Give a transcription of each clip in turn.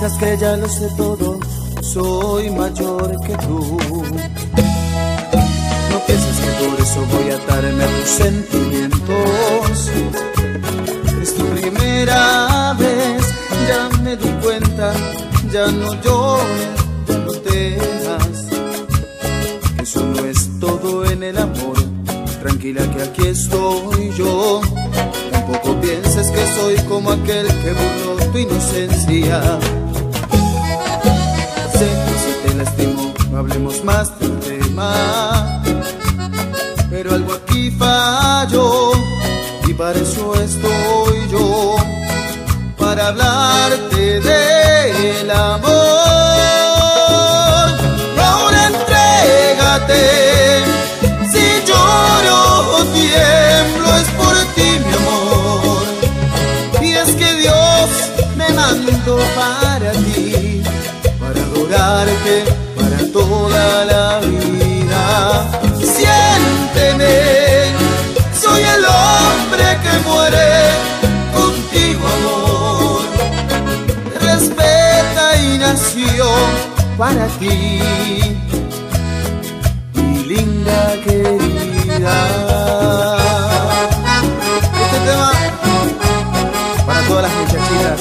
Que ya lo sé todo, soy mayor que tú. No pienses que por eso voy a atarme a tus sentimientos. Es tu primera vez, ya me di cuenta, ya no llores, ya no temas. Eso no es todo en el amor, tranquila que aquí estoy yo. Tampoco pienses que soy como aquel que burló tu inocencia. Hablemos más del tema. Pero algo aquí falló y para eso estoy yo, para hablarte del amor. Ahora entrégate, si lloro o tiemblo es por ti mi amor. Y es que Dios me mandó para ti, para adorarte para ti, mi linda querida. Este tema para todas las muchachitas.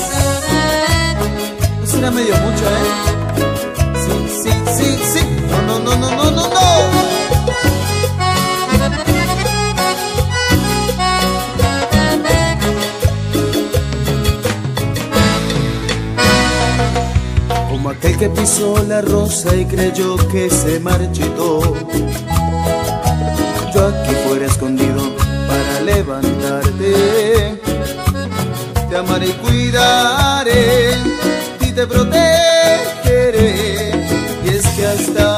No será medio mucho, ¿eh? Sí, sí, sí, el que pisó la rosa y creyó que se marchitó. Yo aquí fuera escondido para levantarte, te amaré y cuidaré y te protegeré. Y es que hasta